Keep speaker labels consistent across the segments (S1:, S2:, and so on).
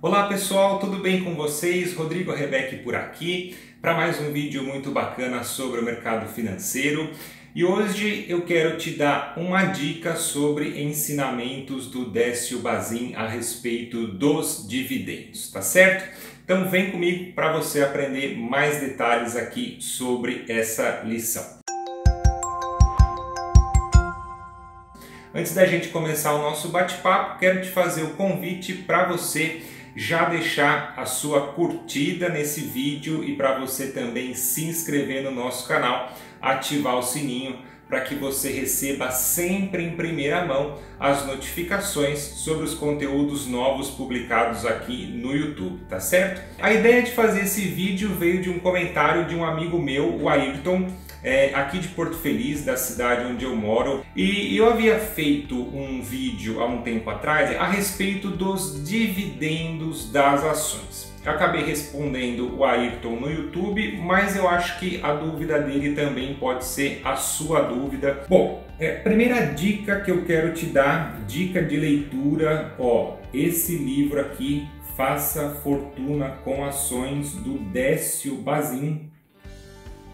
S1: Olá pessoal, tudo bem com vocês? Rodrigo Rebeck por aqui para mais um vídeo muito bacana sobre o mercado financeiro. E hoje eu quero te dar uma dica sobre ensinamentos do Décio Bazin a respeito dos dividendos, tá certo? Então vem comigo para você aprender mais detalhes aqui sobre essa lição. Antes da gente começar o nosso bate-papo, quero te fazer o convite para você já deixar a sua curtida nesse vídeo e para você também se inscrever no nosso canal, ativar o sininho para que você receba sempre em primeira mão as notificações sobre os conteúdos novos publicados aqui no YouTube, tá certo? A ideia de fazer esse vídeo veio de um comentário de um amigo meu, o Ayrton, é, aqui de Porto Feliz, da cidade onde eu moro, e eu havia feito um vídeo há um tempo atrás a respeito dos dividendos das ações. Eu acabei respondendo o Ayrton no YouTube, mas eu acho que a dúvida dele também pode ser a sua dúvida. Bom, é, primeira dica que eu quero te dar, dica de leitura, ó, esse livro aqui, Faça Fortuna com Ações, do Décio Bazin,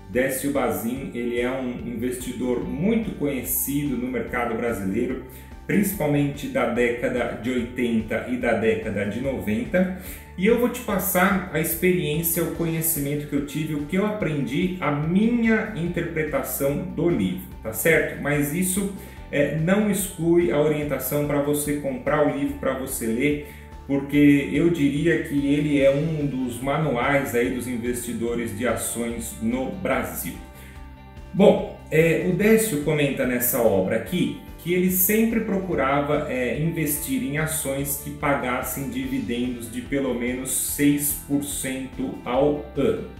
S1: Décio Bazin, ele é um investidor muito conhecido no mercado brasileiro, principalmente da década de 80 e da década de 90. E eu vou te passar a experiência, o conhecimento que eu tive, o que eu aprendi, a minha interpretação do livro, tá certo? Mas isso é, não exclui a orientação para você comprar o livro, para você ler porque eu diria que ele é um dos manuais aí dos investidores de ações no Brasil. Bom, é, o Décio comenta nessa obra aqui que ele sempre procurava é, investir em ações que pagassem dividendos de pelo menos 6% ao ano.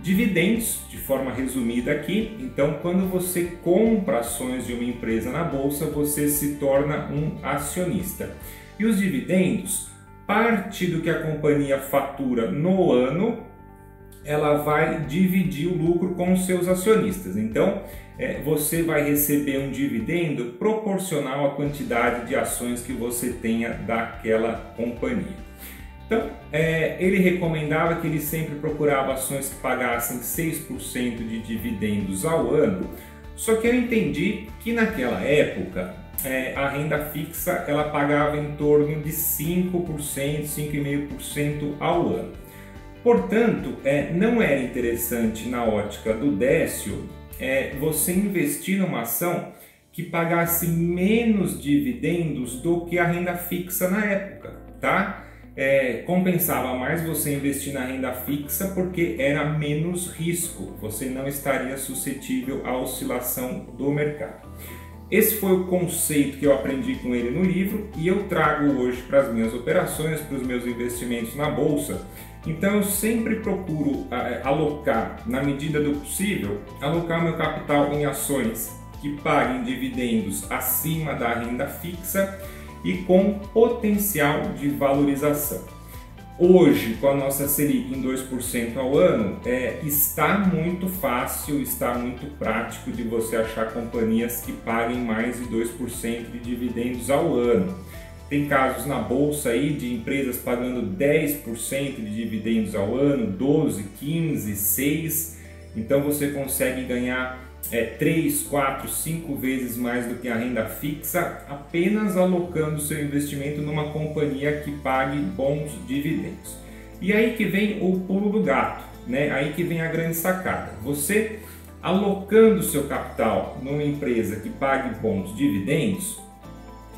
S1: Dividendos, de forma resumida aqui, então quando você compra ações de uma empresa na bolsa, você se torna um acionista. E os dividendos, parte do que a companhia fatura no ano, ela vai dividir o lucro com os seus acionistas. Então, é, você vai receber um dividendo proporcional à quantidade de ações que você tenha daquela companhia. Então, é, ele recomendava que ele sempre procurava ações que pagassem 6% de dividendos ao ano, só que eu entendi que naquela época é, a renda fixa ela pagava em torno de 5%, 5,5% ao ano. Portanto, é, não era interessante na ótica do Décio é, você investir numa ação que pagasse menos dividendos do que a renda fixa na época, tá? É, compensava mais você investir na renda fixa porque era menos risco, você não estaria suscetível à oscilação do mercado. Esse foi o conceito que eu aprendi com ele no livro e eu trago hoje para as minhas operações, para os meus investimentos na bolsa. Então eu sempre procuro é, alocar, na medida do possível, alocar meu capital em ações que paguem dividendos acima da renda fixa e com potencial de valorização. Hoje, com a nossa Selic em 2% ao ano, é, está muito fácil, está muito prático de você achar companhias que paguem mais de 2% de dividendos ao ano. Tem casos na bolsa aí de empresas pagando 10% de dividendos ao ano, 12, 15, 6. Então você consegue ganhar é, 3, 4, 5 vezes mais do que a renda fixa, apenas alocando seu investimento numa companhia que pague bons dividendos. E aí que vem o pulo do gato, né? aí que vem a grande sacada. Você alocando seu capital numa empresa que pague bons dividendos,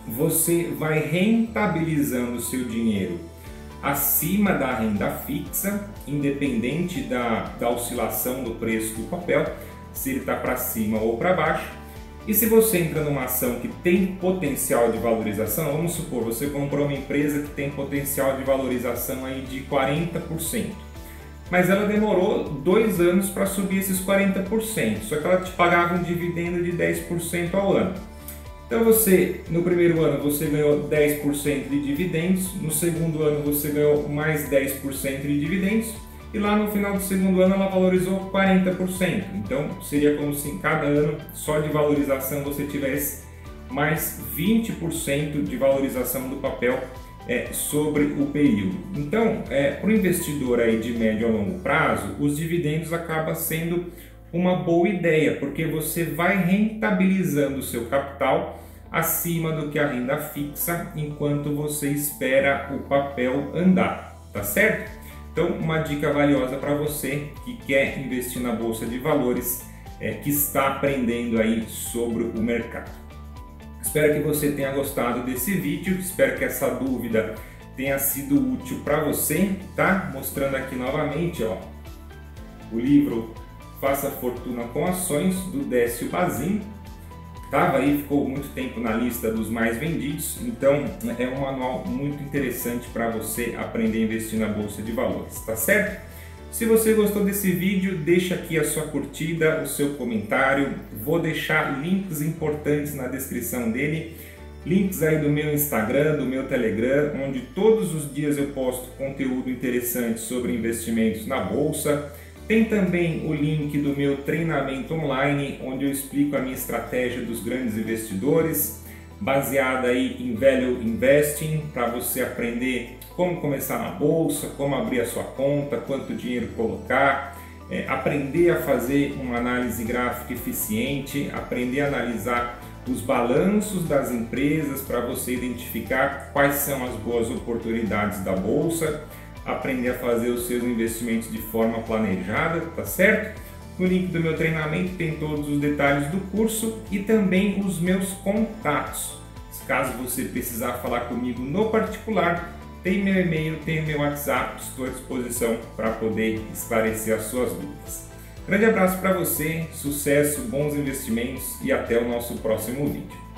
S1: você vai rentabilizando seu dinheiro acima da renda fixa, independente da, da oscilação do preço do papel se ele está para cima ou para baixo. E se você entra numa ação que tem potencial de valorização, vamos supor, você comprou uma empresa que tem potencial de valorização aí de 40%, mas ela demorou dois anos para subir esses 40%, só que ela te pagava um dividendo de 10% ao ano. Então você, no primeiro ano você ganhou 10% de dividendos, no segundo ano você ganhou mais 10% de dividendos, e lá no final do segundo ano ela valorizou 40%. Então seria como se em cada ano só de valorização você tivesse mais 20% de valorização do papel é, sobre o período. Então, é, para o investidor aí de médio a longo prazo, os dividendos acabam sendo uma boa ideia, porque você vai rentabilizando o seu capital acima do que a renda fixa, enquanto você espera o papel andar, tá certo? Então, uma dica valiosa para você que quer investir na bolsa de valores, é, que está aprendendo aí sobre o mercado. Espero que você tenha gostado desse vídeo, espero que essa dúvida tenha sido útil para você, tá? Mostrando aqui novamente, ó, o livro Faça Fortuna com Ações do Décio Bazin. Tava aí, ficou muito tempo na lista dos mais vendidos, então é um manual muito interessante para você aprender a investir na bolsa de valores, tá certo? Se você gostou desse vídeo, deixa aqui a sua curtida, o seu comentário. Vou deixar links importantes na descrição dele. Links aí do meu Instagram, do meu Telegram, onde todos os dias eu posto conteúdo interessante sobre investimentos na bolsa. Tem também o link do meu treinamento online, onde eu explico a minha estratégia dos grandes investidores, baseada aí em Value Investing, para você aprender como começar na bolsa, como abrir a sua conta, quanto dinheiro colocar, é, aprender a fazer uma análise gráfica eficiente, aprender a analisar os balanços das empresas para você identificar quais são as boas oportunidades da bolsa, aprender a fazer os seus investimentos de forma planejada, tá certo? No link do meu treinamento tem todos os detalhes do curso e também os meus contatos. Caso você precisar falar comigo no particular, tem meu e-mail, tem meu WhatsApp, estou à disposição para poder esclarecer as suas dúvidas. Grande abraço para você, sucesso, bons investimentos e até o nosso próximo vídeo.